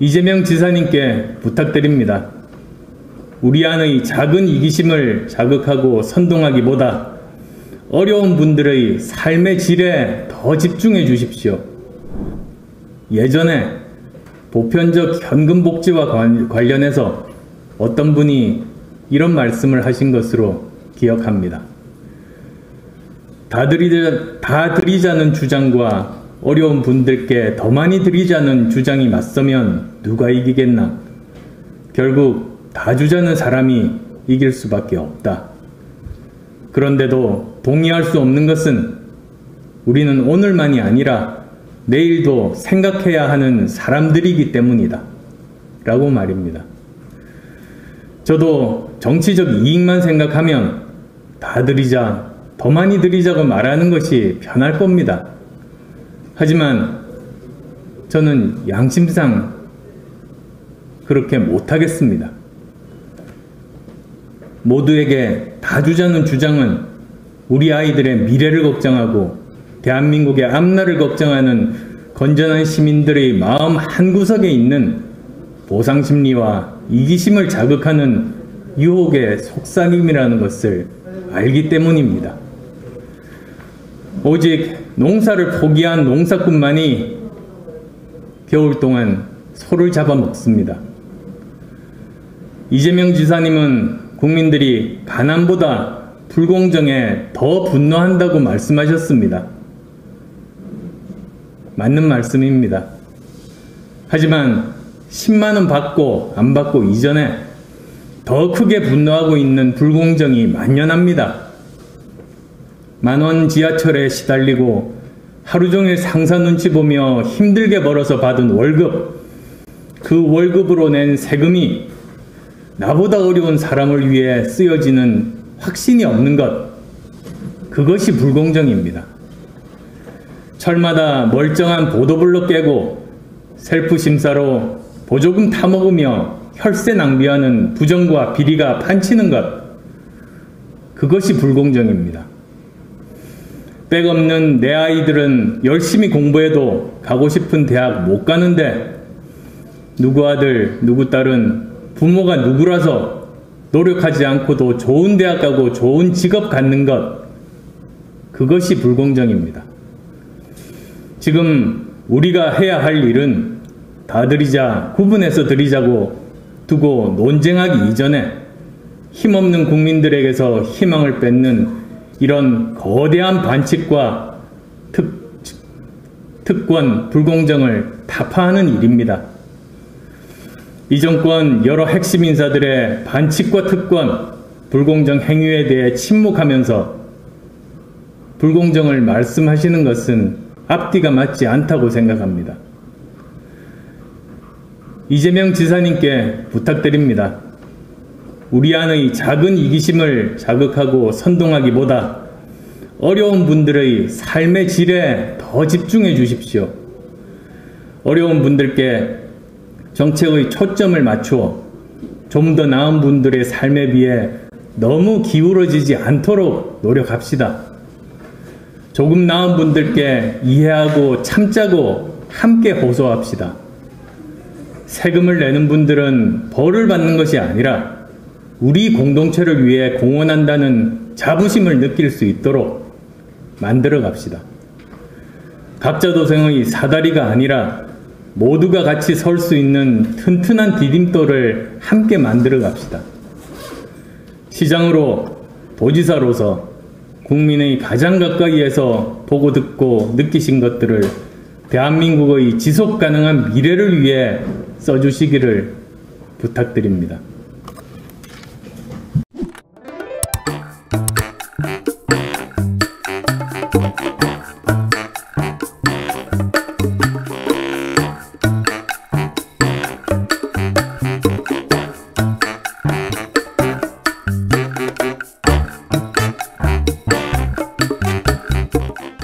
이재명 지사님께 부탁드립니다. 우리 안의 작은 이기심을 자극하고 선동하기보다 어려운 분들의 삶의 질에 더 집중해 주십시오. 예전에 보편적 현금 복지와 관련해서 어떤 분이 이런 말씀을 하신 것으로 기억합니다. 다 드리자는 주장과 어려운 분들께 더 많이 드리자는 주장이 맞서면 누가 이기겠나? 결국 다 주자는 사람이 이길 수밖에 없다. 그런데도 동의할 수 없는 것은 우리는 오늘만이 아니라 내일도 생각해야 하는 사람들이기 때문이다. 라고 말입니다. 저도 정치적 이익만 생각하면 다 드리자, 더 많이 드리자고 말하는 것이 편할 겁니다. 하지만 저는 양심상 그렇게 못하겠습니다. 모두에게 다 주자는 주장은 우리 아이들의 미래를 걱정하고 대한민국의 앞날을 걱정하는 건전한 시민들의 마음 한구석에 있는 보상심리와 이기심을 자극하는 유혹의 속삭임이라는 것을 알기 때문입니다. 오직 농사를 포기한 농사꾼만이 겨울 동안 소를 잡아먹습니다. 이재명 지사님은 국민들이 가난보다 불공정에 더 분노한다고 말씀하셨습니다. 맞는 말씀입니다. 하지만 10만원 받고 안 받고 이전에 더 크게 분노하고 있는 불공정이 만연합니다. 만원 지하철에 시달리고 하루 종일 상사 눈치 보며 힘들게 벌어서 받은 월급, 그 월급으로 낸 세금이 나보다 어려운 사람을 위해 쓰여지는 확신이 없는 것, 그것이 불공정입니다. 철마다 멀쩡한 보도블록 깨고 셀프 심사로 보조금 타먹으며 혈세 낭비하는 부정과 비리가 판치는 것, 그것이 불공정입니다. 백 없는 내 아이들은 열심히 공부해도 가고 싶은 대학 못 가는데 누구 아들, 누구 딸은 부모가 누구라서 노력하지 않고도 좋은 대학 가고 좋은 직업 갖는 것, 그것이 불공정입니다. 지금 우리가 해야 할 일은 다 드리자, 구분해서 드리자고 두고 논쟁하기 이전에 힘없는 국민들에게서 희망을 뺏는 이런 거대한 반칙과 특, 특권, 불공정을 타파하는 일입니다. 이 정권 여러 핵심 인사들의 반칙과 특권, 불공정 행위에 대해 침묵하면서 불공정을 말씀하시는 것은 앞뒤가 맞지 않다고 생각합니다. 이재명 지사님께 부탁드립니다. 우리 안의 작은 이기심을 자극하고 선동하기보다 어려운 분들의 삶의 질에 더 집중해 주십시오. 어려운 분들께 정책의 초점을 맞추어 좀 더 나은 분들의 삶에 비해 너무 기울어지지 않도록 노력합시다. 조금 나은 분들께 이해하고 참자고 함께 호소합시다. 세금을 내는 분들은 벌을 받는 것이 아니라 우리 공동체를 위해 공헌한다는 자부심을 느낄 수 있도록 만들어 갑시다. 각자 도생의 사다리가 아니라 모두가 같이 설 수 있는 튼튼한 디딤돌을 함께 만들어 갑시다. 시장으로 도지사로서 국민의 가장 가까이에서 보고 듣고 느끼신 것들을 대한민국의 지속 가능한 미래를 위해 써주시기를 부탁드립니다.